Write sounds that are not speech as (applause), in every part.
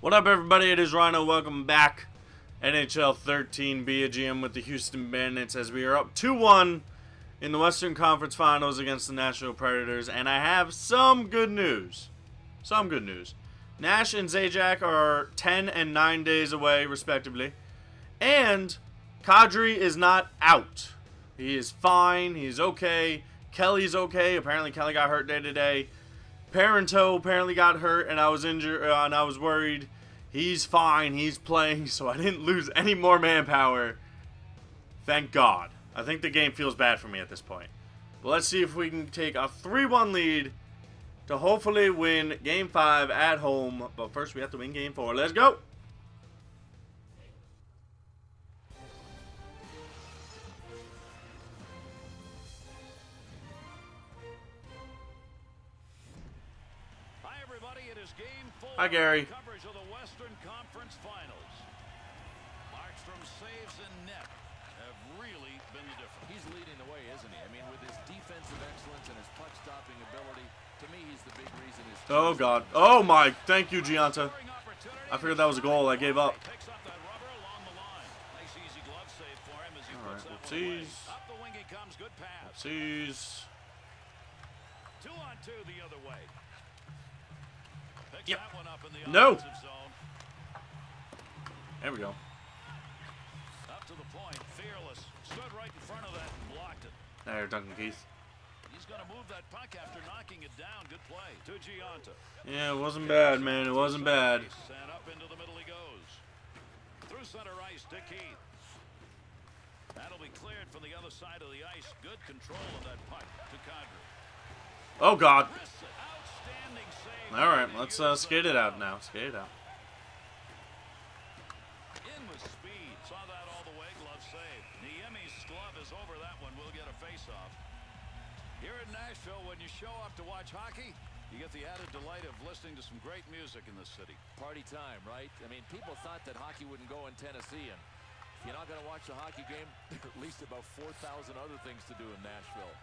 What up, everybody? It is Rhino. Welcome back. NHL 13 be a GM with the Houston Bandits as we are up 2-1 in the Western Conference Finals against the Nashville Predators. And I have some good news. Some good news. Nash and Zajac are 10 and 9 days away, respectively. And Kadri is not out. He is fine. He's okay. Kelly's okay. Apparently, Kelly got hurt day to day. Parenteau apparently got hurt, and I was injured, uh, and I was worried. He's fine. He's playing, (laughs) so I didn't lose any more manpower. Thank God. I think the game feels bad for me at this point. But let's see if we can take a 3-1 lead to hopefully win Game 5 at home. But first, we have to win Game 4. Let's go! Hi, Gary. Coverage of the Western Conference Finals. Markstrom saves and net have really been the difference. He's leading the way, isn't he? I mean, with his defensive excellence and his puck stopping ability, to me, he's the big reason his Oh, God. Oh, my. Thank you, Gianta. I figured that was a goal. I gave up. Picks up that rubber along the line. Nice easy glove save for him as he All puts right, that one away. whoopsies. Up the wing he comes. Good pass. Sees. Two on two the other way. Yep. that one up in the No. There we go. Up to the point. Fearless. Stood right in front of that and blocked it. There, Duncan Keith. He's going to move that puck after knocking it down. Good play. To Gianta. Yeah, it wasn't bad, man. It wasn't bad. And up into the middle he goes. Through center ice, Dick Heath. That'll be cleared from the other side of the ice. Good control of that puck to. Oh, God. Wrists it. Outstanding save. All right, let's uh, skate it out now. Skate it out. In with speed. Saw that all the way. Glove save. Niemi's glove is over that one. We'll get a face-off. Here in Nashville, when you show up to watch hockey, you get the added delight of listening to some great music in this city. party time, right? I mean, people thought that hockey wouldn't go in Tennessee, and if you're not going to watch the hockey game, (laughs) there at least about 4,000 other things to do in Nashville.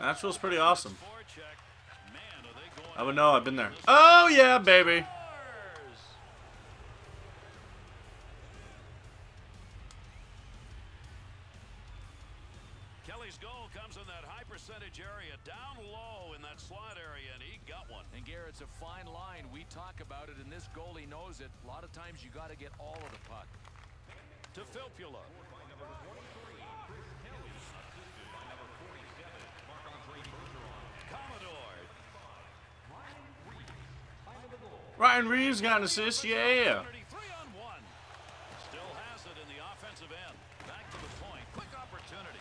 Nashville's pretty awesome. Forecheck. Man, are they going I would know. I've been there. Oh, yeah, baby. Kelly's goal comes in that high percentage area, down low in that slot area, and he got one. And Garrett's a fine line. We talk about it, and this goalie knows it. A lot of times you got to get all of the puck. To Filppula. Ryan Reaves got an assist. Yeah. Opportunity, Three on one. Still has it in the offensive end. Back to the point. Quick opportunity.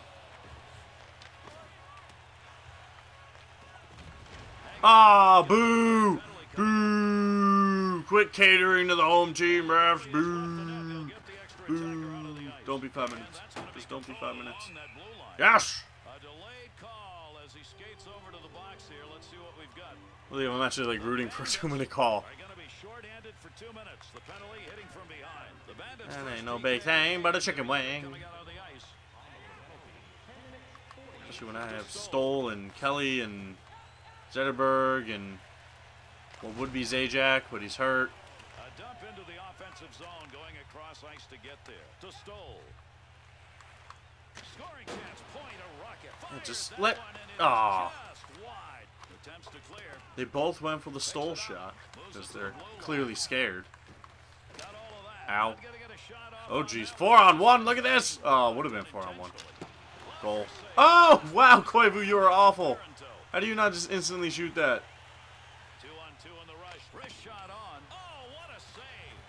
Ah, boo. Boo. Quit catering to the home team, refs. Boo. Get the extra attacker out of the Boo. Don't be five minutes. That's gonna be Just don't be five minutes. along that blue line. Yes. A as he skates over to the box here. Let's see what we've got. Believe I'm actually like rooting for a two-minute call. Are going to be short-handed for two minutes. The penalty hitting from behind. The Bandits That ain't no big thing but a chicken wing. coming out on the ice. Especially when I have Stoll and Kelly and Zetterberg and what would be Zajac, but he's hurt. A dump into the offensive zone going across ice to get there. To Stoll. Scoring chance. Point a rocket. Fires just let- one and it's Aw. just wide. Attempts to clear. They both went for the Stoll shot because they're clearly scared. Got all of that. Ow. Not gonna get a shot off Oh, geez. Four on one. Look at this. Oh, would have been four on one. Goal. Oh, wow, Koivu, you are awful. How do you not just instantly shoot that? Two on two on the rush. Wrist shot on. Oh, what a save.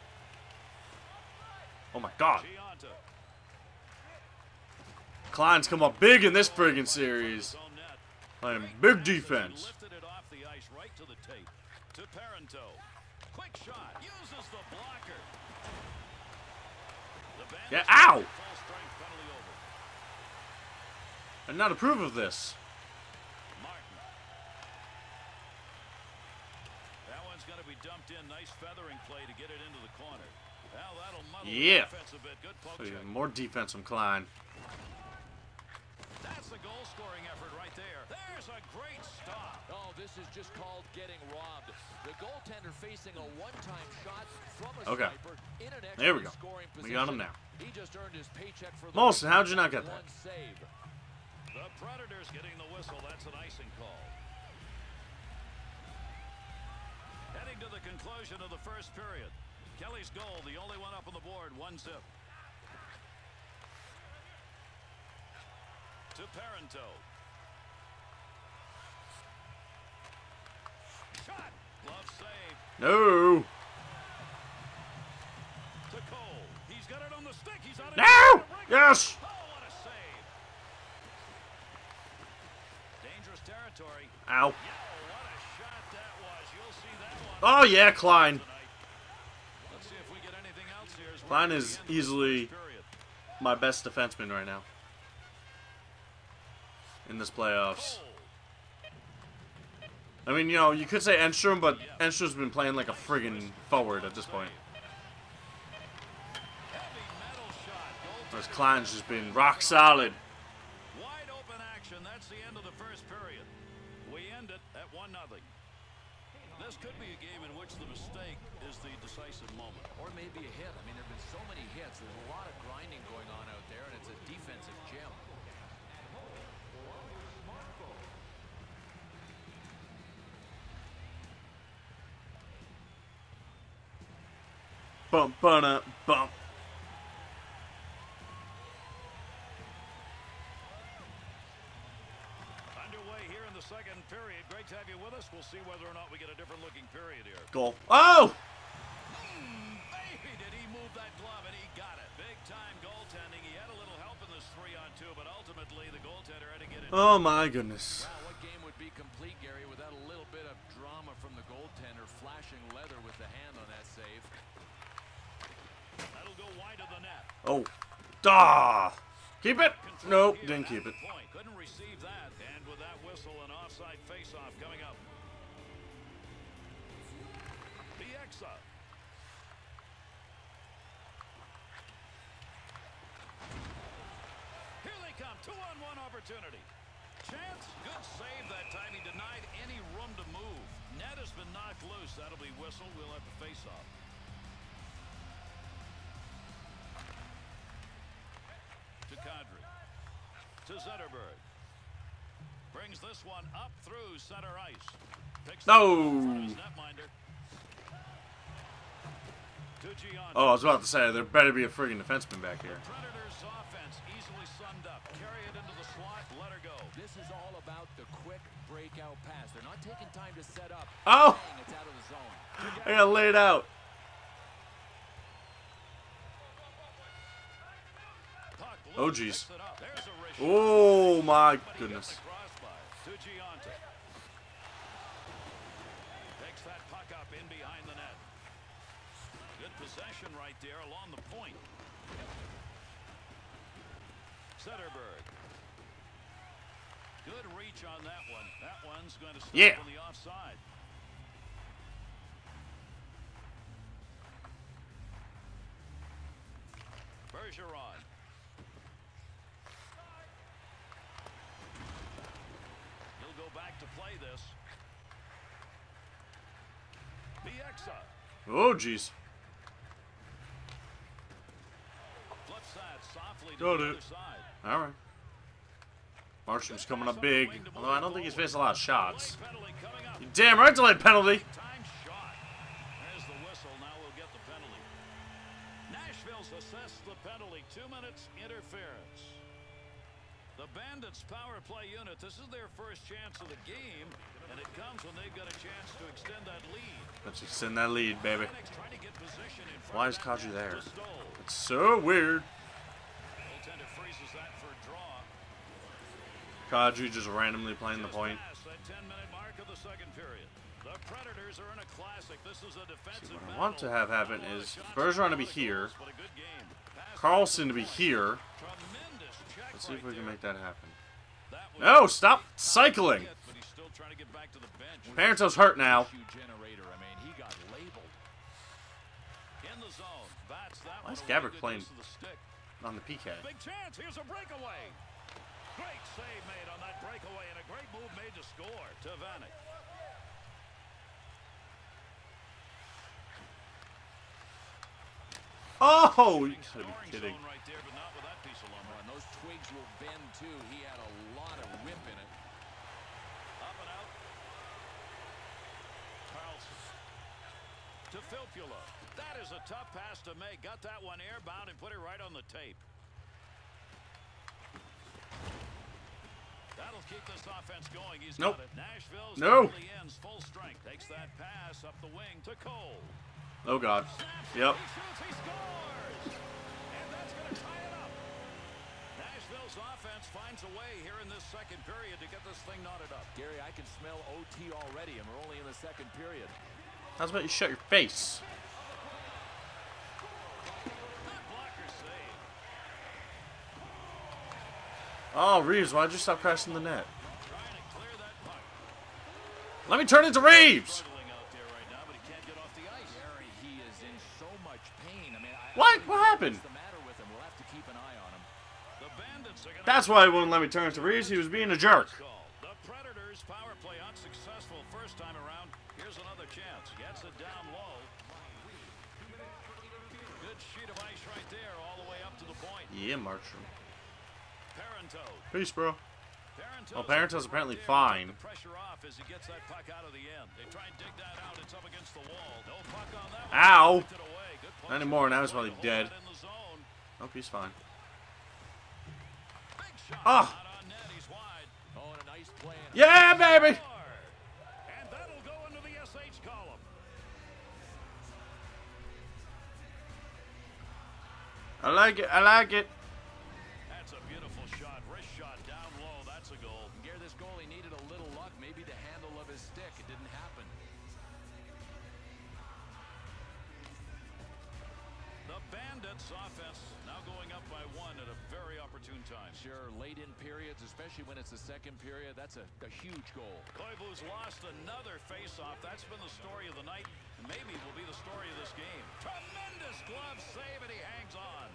Oh, my God. Klein's come up big in this friggin' series. Net. Playing big pass as he defense. Lifted it off the ice right to the tape. To Parenteau. Quick shot. Uses the blocker. The Yeah, ow! get Full strength penalty over. I not approve of this. Martin. That one's going to be dumped in. Nice feathering play to get it into the corner. Well, that'll muddle Yeah. the defense a bit. Good poke So, check. more defense from Klein. That's the goal-scoring effort right there. There's a great stop. Oh, this is just called getting robbed. The goaltender facing a one-time shot from Okay. sniper in an There we go. excellent scoring We got him now. He just earned his paycheck for the Moulson, how'd you not get that? Save. The Predators getting the whistle. That's an icing call. Heading to the conclusion of the first period. Kelly's goal, the only one up on the board, one zip. To Parenteau. Shot. Glove save. No. To Cole. He's got it on the stick. He's on it. No. Yes. Oh, what a save. Dangerous territory. Ow. Yo, what a shot that was. You'll see that one Oh yeah, Klein. Let's see if we get anything else here. Klein is end of the easily my best defenseman right now in this playoffs. I mean, you know, you could say Enstrom, but Enstrom's been playing like a friggin' forward at this point. Heavy metal shot. Whereas Klein's just been rock solid. Wide open action. That's the end of the first period. We end it at 1 nothing. This could be a game in which the mistake is the decisive moment. Or maybe a hit. I mean, there have been so many hits. There's a lot of grinding going on out there, and it's a defensive gem. Bump, bump, bump. Underway here in the second period. Great to have you with us. We'll see whether or not we get a different looking period here. Goal. Oh! Hmm, Baby, did he move that glove and he got it. Big time goaltending. He had a little help in this three on two, but ultimately the goaltender had to get it. Oh my goodness. Wow, what game would be complete, Gary, without a little bit of drama from the goaltender flashing leather with the hand on that save? That'll go wide of the net. Oh. Dah! Keep it! Nope, didn't keep it. Couldn't receive that. And with that whistle, an offside faceoff coming up. Bieksa. Here they come. Two-on-one opportunity. Chance. Good save that time. He denied any room to move. Net has been knocked loose. That'll be whistle. We'll have the faceoff. To Zetterberg. Brings this one up through center ice. Picks No. it up in front of his netminder. To Giannis. Oh, I was about to say, there better be a friggin' defenseman back here. Predators offense easily summed up. Carry it into the slot, let her go. This is all about the quick breakout pass. They're not taking time to set up. Oh! Bang, it's out of the zone. I got laid out. Puck Oh, loose, Oh my But he got goodness. the crossbar. To Giannis. Takes that puck up in behind the net. Good possession right there along the point. Zetterberg. Good reach on that one. That one's going to stop Yeah. on the offside. Bergeron. Go back to play this. Bieksa. Oh, jeez. Flips that softly to the other side. All right. Markham's coming up big, although I don't think he's faced a lot of shots. Delay penalty coming up. You damn right, delayed penalty. Time shot. There's the whistle. Now we'll get the penalty. Nashville's assessed the penalty. Two minutes interference. The Bandits power play unit. This is their first chance of the game, and it comes when they've got a chance to extend that lead. Let's extend that lead, baby. Phoenix trying to get position in front Why is Kadri there? It's so weird. Goaltender freezes that for a draw. Kadri just randomly playing the point. past that 10-minute mark of the second period. The Predators are in a classic. This is a defensive what I want to have happen Not a lot of is Bergeron to be here, goals, but a good game. Pass Carlson to be here. Tremendous check Let's see if we can make that happen. No, stop cycling. hit, but he's still trying to get back to the bench. Parenteau's hurt now. Issue generator. I mean, he got. In the zone. Bats that Why is Good playing- use the stick. On the PK. Big chance. Here's a breakaway. Great save made on that breakaway and a great move made to score to Vanek. Oh, you gotta be kidding. Zone right there, but not with that piece of lumber. And those twigs will bend too. He had a lot of whip in it. Up and out. Carlson. To Filppula. That is a tough pass to make. Got that one airbound and put it right on the tape. That'll keep this offense going. He's Nope. got it. Nashville's No. ends full strength. Takes that pass up the wing to Cole. Oh God. Snaps Yep. He shoots, he offense finds a way here in this second period to get this thing knotted up. Gary, I can smell OT already, and we're only in the second period. How's about you shut your face? Good blocker save. Oh, Reaves, why'd you stop crashing the net? Trying to clear that puck. Let me turn into Reaves! Struggling out there right now, but he can't get off the ice. Gary, he is in so much pain. I mean, I, What? What happened? What's the matter with him? We'll have to keep an eye on him. The Bandits are gonna That's why he wouldn't let me turn to Reaves. He was being a jerk. The Predators power play unsuccessful first time around. Here's another chance. Gets it down low. Good sheet of ice right there, all the way up to the point. Yeah, Markstrom. Parenteau. Peace, bro. Parenteau's Well, Parenteau's apparently fine. Pressure off as he gets that puck out of the end. They try and dig that out. It's up against the wall. No puck on that one. Ow. Knocked it away. Good Not anymore, now he's probably dead. that in the zone. Oh, he's fine. The SH column. I like it. I like it. That's a beautiful shot. Wrist shot down low. That's a goal. Gary, this goalie needed a little luck. Maybe the handle of his stick. It didn't happen. Bandits offense now going up by one at a very opportune time. Sure, late in periods, especially when it's the second period, that's a, a huge goal. Koivu's lost another faceoff. That's been the story of the night. and Maybe will be the story of this game. Tremendous glove save, and he hangs on.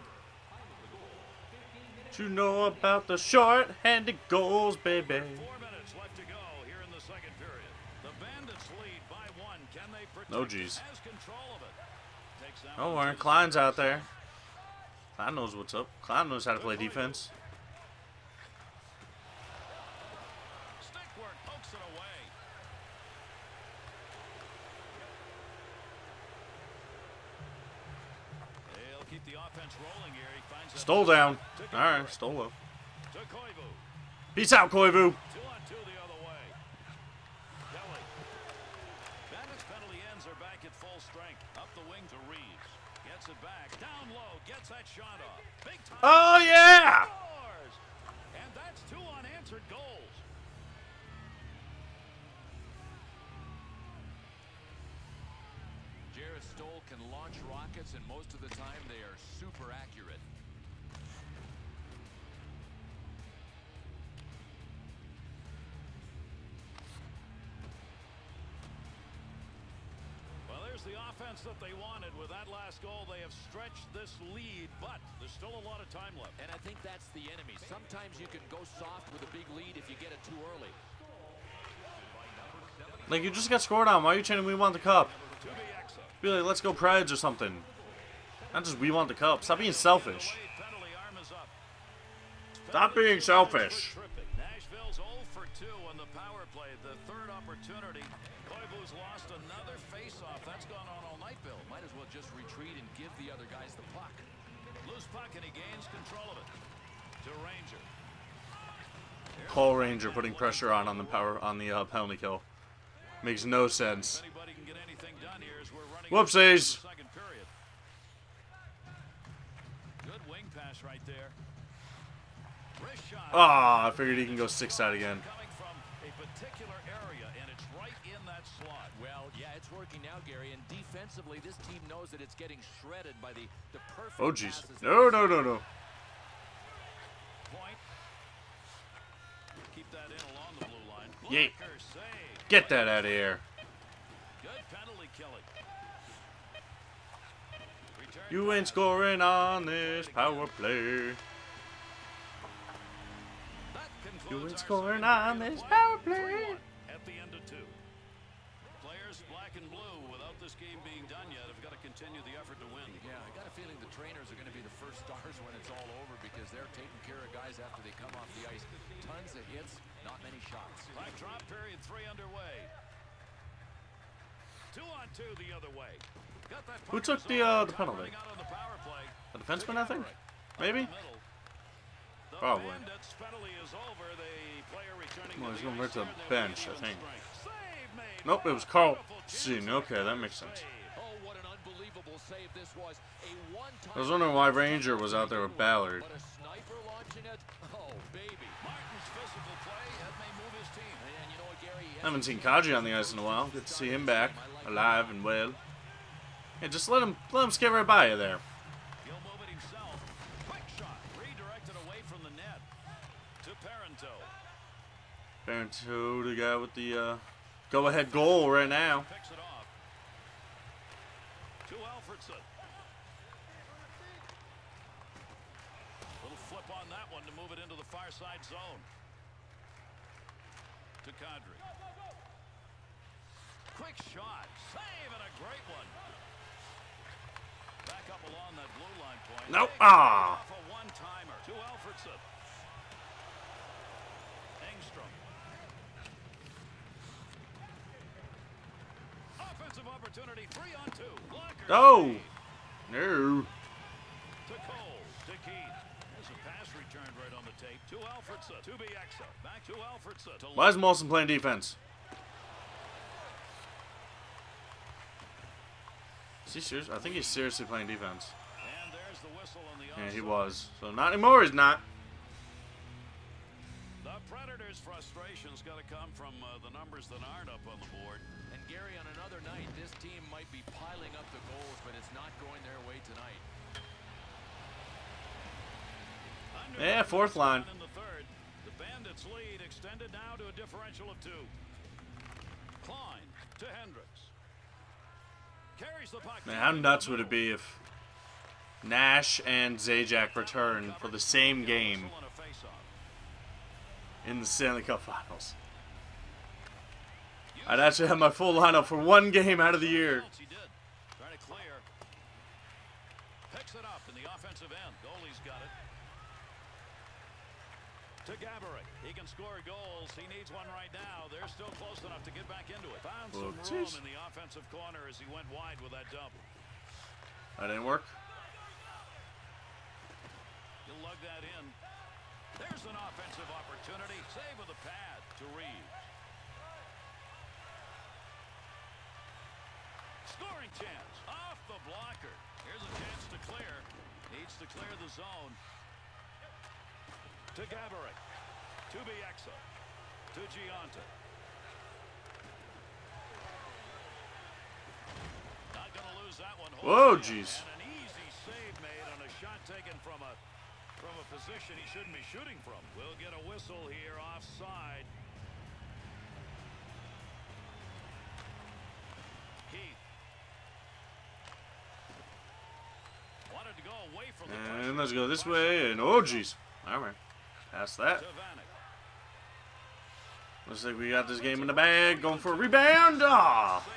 What you know about the short-handed goals, baby? Four minutes left to go here in the second period. The Bandits lead by one. Can they protect? Oh, geez. Has control of it. One worry. Klein's out there. Klein knows what's up. Klein knows how to play defense. Stole down. All right, stole up. Peace out, Koivu. Two on two the other way. Kelly. Bandits penalty ends are back at full strength. Up the wing to Reaves. Gets it back. Down low. Gets that shot off. Big time. Oh, yeah! Scores! And that's two unanswered goals. Jarret Stoll can launch rockets, and most of the time they are super accurate. Offense that they wanted. With that last goal, they have stretched this lead, but there's still a lot of time left. And I think that's the enemy. Sometimes you can go soft with a big lead if you get it too early. Like, you just got scored on. Why are you chanting we want the cup? To. Be like, let's go Preds or something. Not just we want the cup. Stop being selfish. Wade penalty arm is up. Stop being selfish. Nashville's 0 for 2 on the power play. The third opportunity. Koivu's lost another faceoff. That's gone all. Might as well just retreat and give the other guys the puck. Loose puck and he gains control of it. To Ranger. Paul Ranger putting pressure on on the power on the uh, penalty kill. Makes no sense. If anybody can get anything done here as we're running Whoopsies. into the second period. Good wing pass right there. Ah, I figured he can go six side again. Coming from a particular area, and it's right in that slot. Well, yeah, it's working now, Gary. And defensively, this team knows that it's getting shredded by the, the perfect Oh, jeez. No, no, no, no. Point. Keep that in along the blue line. Yeet. Get that out of here. Good penalty killing. You ain't scoring on this power play. You ain't scoring on this power play. This game being done yet. Have got to continue the effort to win. Yeah, I got a feeling the trainers are going to be the first stars when it's all over because they're taking care of guys after they come off the ice. Tons of hits, not many shots. Five drop period three underway. Two on two the other way. Got that Who took the, uh, the penalty? running out on the power play. The defenseman, I think? Maybe? the Probably. Bandits' penalty is over. The player returning Well, he's going right ice to the bench, I even think. Nope, it was Carl beautiful Okay, that makes sense. I was wondering why Ranger was out there with Ballard. I haven't seen Kaji on the ice in a while. Good to see him back, alive and well. Yeah, just let him let him skate right by you there. Parenteau. The guy with the uh, go-ahead goal right now. Picks it off. To Alfredsson. Little flip on that one to move it into the far side zone. To Kadri. Quick shot. Save and a great one. Back up along that blue line point. Nope. Ah. Off a one-timer. To Alfredsson. Enstrom. Offensive opportunity, three on two. Blocker. Oh. No. To Cole. To Keith. There's a pass returned right on the tape. To Alfredsson. To Bieksa. Back to Alfredsson. To Why is Moulson playing defense? Is he serious? I think he's seriously playing defense. And there's the whistle on the Yeah, he was. So not anymore. He's not. The Predators' frustration's got to come from uh, the numbers that aren't up on the board. And Gary, on another night, this team might be piling up the goals, but it's not going their way tonight. Under Yeah, fourth line. In the third, the Bandits' lead extended now to a differential of two. Klein to Hendricks. Carries the puck. Man, how nuts would it be if Nash and Zajac return for the same game Whistle and a face-off. in the Stanley Cup Finals? I'd actually have my full lineup for one game out of the year. He did. Trying to clear. Picks it up in the offensive end. Goalie's got it. To Gaborik. He can score goals. He needs one right now. They're still close enough to get back into it. Found some Oh, room in the offensive corner as he went wide with that dump. That didn't work. He'll lug that in. There's an offensive opportunity. Save with a pad to Reaves. Scoring chance off the blocker. Here's a chance to clear. Needs to clear the zone. To Gaborik. To Bieksa. To Gianta. Not going to lose that one. Whoa, jeez. An easy save made on a shot taken from a from a position he shouldn't be shooting from. We'll get a whistle here offside. And let's go this way. And oh, jeez. All right. Past that. Looks like we got this game in the bag. Going for a rebound. Ah. Save.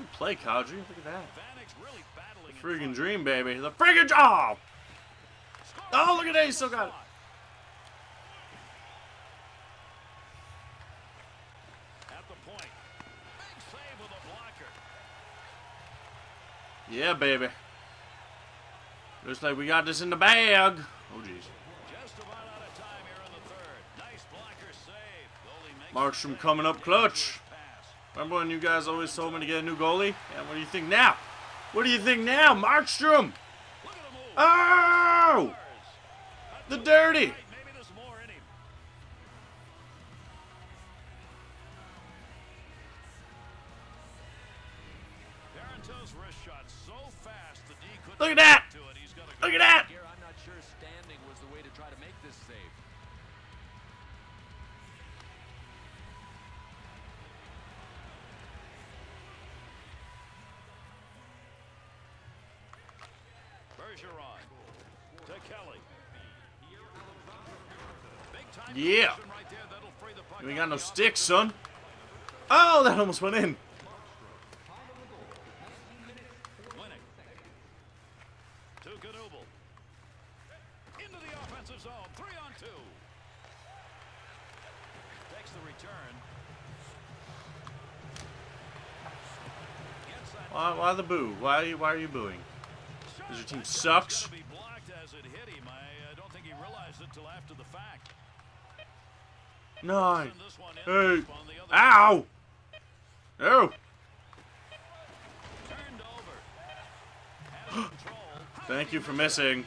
Good play, Kadri. Look at that. Vanek's really battling. in Freaking dream, baby. The freaking job. Scoring Oh, look at that. He still got it. slot. At the point. Big save with a blocker. Yeah, baby. Looks like we got this in the bag. Oh, jeez. Just about out of time here in the third. Nice blocker save. Goalie makes Markstrom coming up clutch. Remember when you guys always told me to get a new goalie? Yeah, what do you think now? What do you think now, Markstrom? Look at the move. Oh! The dirty. Bergeron to Kelly. Yeah. connection right there. That'll free the puck We got no sticks, son. Oh, that almost went in. Winning. To Knuble. Into the offensive zone. Three on two. Takes the return. Gets that Why, why the boo? Why, are you- why are you booing? Because your team sucks? gonna be blocked as it hit him. I, I don't think he realized it till after the fact. Nine. Send this one in Hey. on the other Ow! Oh! Turned over. Had (gasps) control. Thank you for missing.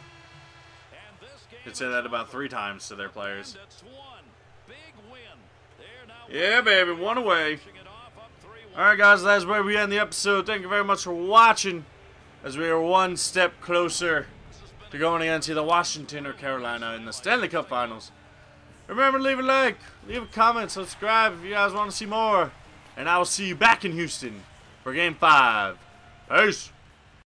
Could say that about three times to their players. And it's one. Big win. They're now Yeah, baby, one away. pushing it off up 3-1. Alright, guys, that's where we end the episode. Thank you very much for watching as we are one step closer to going against either Washington or Carolina in the Stanley Cup Finals. Remember to leave a like, leave a comment, subscribe if you guys want to see more. And I will see you back in Houston for Game 5. Peace.